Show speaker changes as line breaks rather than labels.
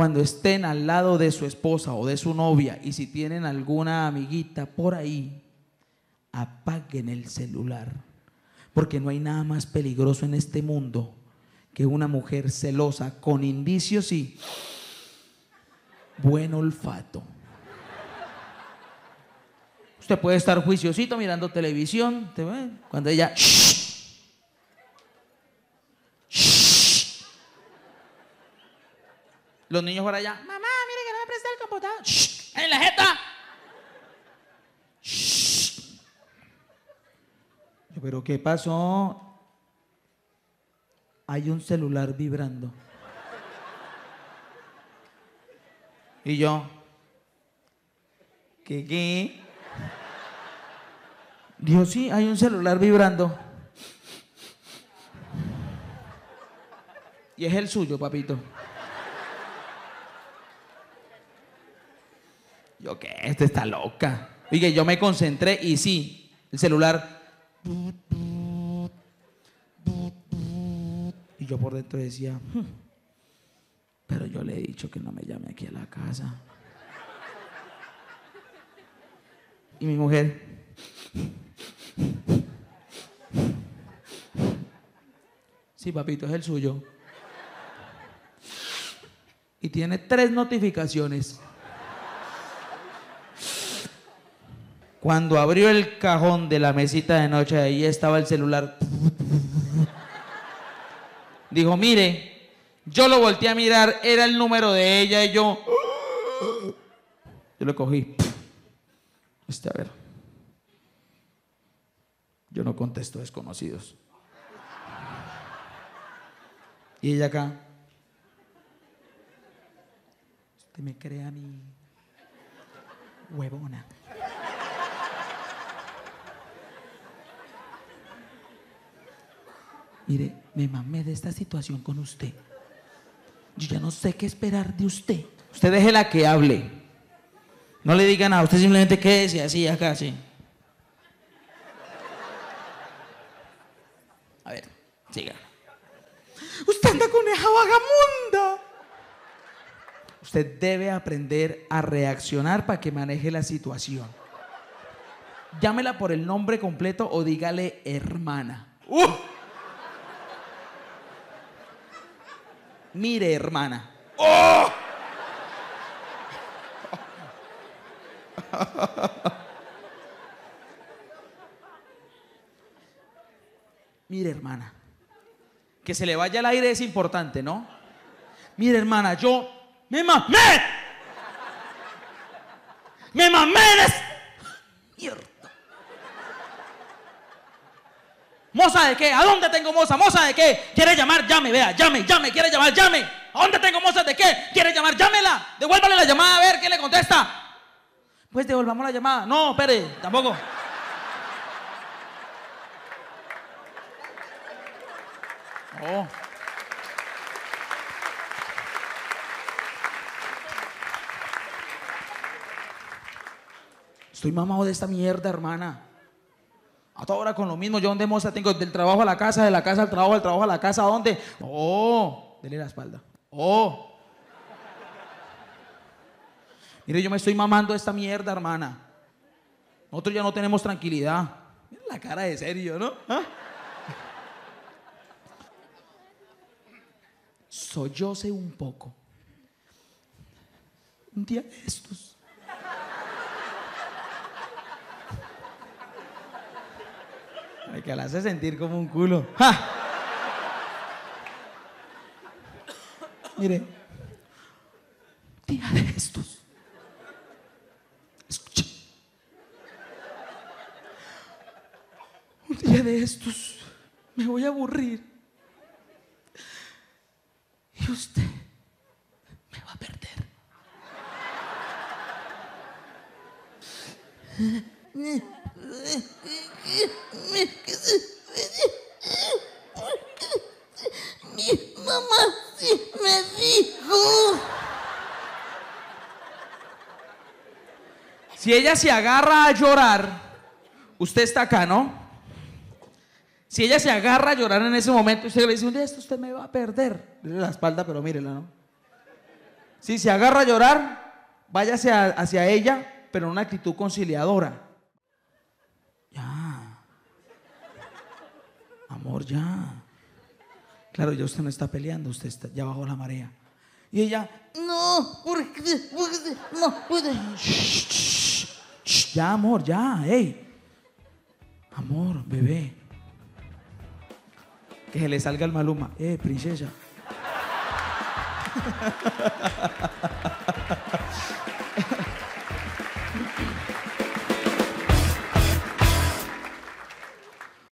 cuando estén al lado de su esposa o de su novia y si tienen alguna amiguita por ahí, apaguen el celular. Porque no hay nada más peligroso en este mundo que una mujer celosa con indicios y buen olfato. Usted puede estar juiciosito mirando televisión, cuando ella... Los niños por allá, mamá, mire que no me presta el computador. ¡En la jeta! Yo, pero ¿qué pasó? Hay un celular vibrando. Y yo, ¿qué qué? Dijo, sí, hay un celular vibrando. Y es el suyo, papito. Yo, ¿qué? Esta está loca. Oye, yo me concentré y sí, el celular. Y yo por dentro decía, "Hmm, pero yo le he dicho que no me llame aquí a la casa. Y mi mujer, sí, papito, es el suyo. Y tiene tres notificaciones. Cuando abrió el cajón de la mesita de noche, ahí estaba el celular. Dijo, mire, yo lo volteé a mirar, era el número de ella y yo... Yo lo cogí. Este, a ver. Yo no contesto desconocidos. Y ella acá. Usted me cree a mí. Huevona. Mire, me mamé de esta situación con usted. Yo ya no sé qué esperar de usted. Usted déjela que hable. No le diga nada, usted simplemente quédese así acá, así. A ver, siga. Usted anda con esa vagamunda. Usted debe aprender a reaccionar para que maneje la situación. Llámela por el nombre completo o dígale hermana. ¡Uh! Mire, hermana. ¡Oh! Mire, hermana. Que se le vaya el aire es importante, ¿no? Mire, hermana, yo me mamé. Me mamé Mierda. ¿Moza de qué? ¿A dónde tengo moza? ¿Moza de qué? ¿Quiere llamar? Llame, vea, llame, llame, quiere llamar, llame. ¿A dónde tengo moza de qué? ¿Quiere llamar? Llámela. Devuélvale la llamada a ver qué le contesta. Pues devolvamos la llamada. No, espere, tampoco. Oh. Estoy mamado de esta mierda, hermana. A toda hora con lo mismo. Yo donde moza tengo del trabajo a la casa, de la casa al trabajo, del trabajo a la casa, ¿a dónde? Oh, dele la espalda. Oh. Mire, yo me estoy mamando esta mierda, hermana. Nosotros ya no tenemos tranquilidad. Mira la cara de serio, ¿no? ¿Ah? Sollose un poco. Un día de estos. Ay, que la hace sentir como un culo. ¡Ja! Mire, día de estos. Escucha. Un día de estos me voy a aburrir. Y usted me va a perder.
Mi mamá sí me dijo.
Si ella se agarra a llorar, usted está acá, ¿no? Si ella se agarra a llorar en ese momento, usted le dice, un día esto usted me va a perder. Dele la espalda, pero mírela, ¿no? Si se agarra a llorar, váyase hacia ella, pero en una actitud conciliadora. Amor, ya. Claro, ya usted no está peleando, usted está, ya bajó la marea. Y ella,
No, porque, porque no puede.
"Shh, ya, amor, ya, hey. Amor, bebé. Que se le salga el maluma. Eh, princesa.